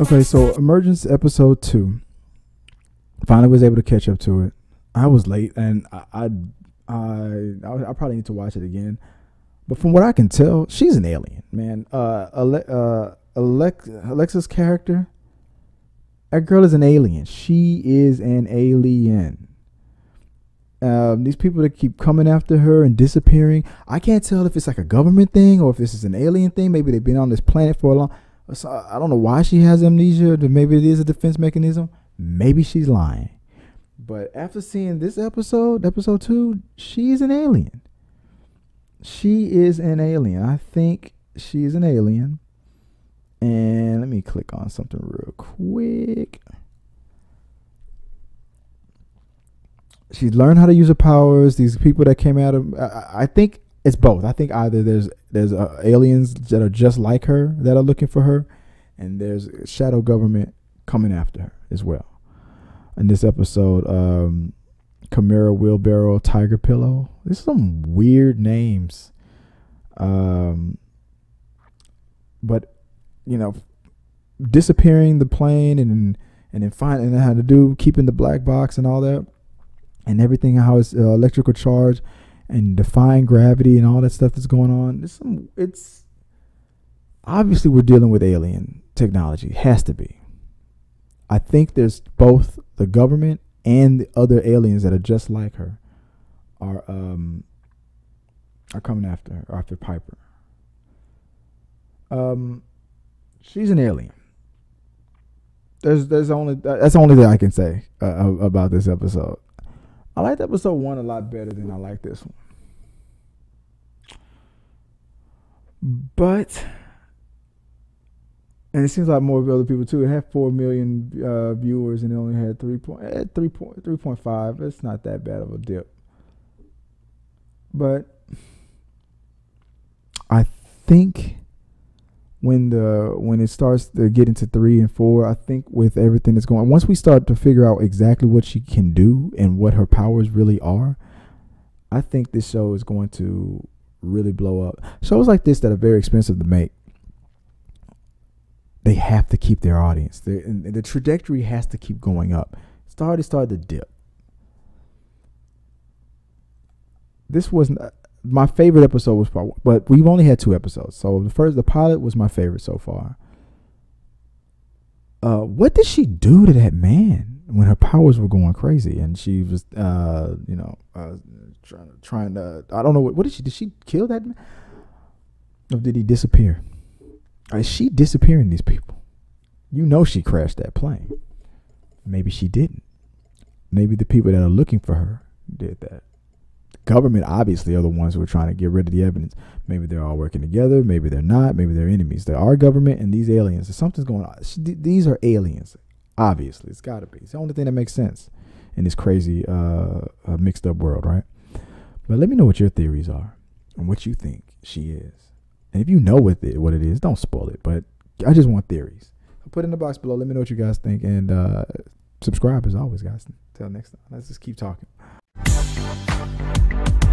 Okay, so Emergence episode two. Finally was able to catch up to it. I was late, and I I I, I probably need to watch it again. But from what I can tell, she's an alien, man. Uh, Ale- uh Alex- Alexa's character, that girl is an alien. She is an alien. Um, these people that keep coming after her and disappearing. I can't tell if it's like a government thing or if this is an alien thing. Maybe they've been on this planet for a long. I don't know why she has amnesia. Maybe it is a defense mechanism. Maybe she's lying. But after seeing this episode, episode two, she's an alien. She is an alien. I think she's an alien. And let me click on something real quick. She's learned how to use her powers. These people that came out of, I, I think it's both. I think either there's there's uh, aliens that are just like her that are looking for her, and there's shadow government coming after her as well. In this episode, um, Camera Wheelbarrow, Tiger Pillow. There's some weird names. Um, but you know, disappearing the plane and and then finding how to do keeping the black box and all that, and everything how it's uh, electrical charge and defying gravity and all that stuff that's going on. It's some, it's obviously we're dealing with alien technology. Has to be. I think there's both the government and the other aliens that are just like her are um are coming after her, after Piper. Um, she's an alien. There's there's only that's the only thing I can say uh, about this episode. I liked episode one a lot better than I like this one. But and it seems like more of other people too. It had four million uh, viewers and it only had three point eh, three point three point five. It's not that bad of a dip. But I think when the when it starts to get into three and four, I think with everything that's going once we start to figure out exactly what she can do and what her powers really are, I think this show is going to really blow up. Shows like this that are very expensive to make they have to keep their audience. The trajectory has to keep going up. It's already started to dip. This wasn't uh, my favorite episode was part one, but we've only had two episodes. So the first, the pilot was my favorite so far. Uh, what did she do to that man when her powers were going crazy and she was, uh, you know, uh, trying, to, trying to, I don't know what, what did she, did she kill that man? Or did he disappear? Is she disappearing these people? You know she crashed that plane. Maybe she didn't. Maybe the people that are looking for her did that. Government obviously are the ones who are trying to get rid of the evidence. Maybe they're all working together. Maybe they're not. Maybe they're enemies. They are government and these aliens. Something's going on. These are aliens. Obviously, it's got to be. It's the only thing that makes sense in this crazy, uh, uh, mixed up world, right? But let me know what your theories are and what you think she is. And if you know what it, what it is, don't spoil it. But I just want theories. Put in the box below. Let me know what you guys think. And uh, subscribe as always, guys. Until next time. Let's just keep talking. Bye.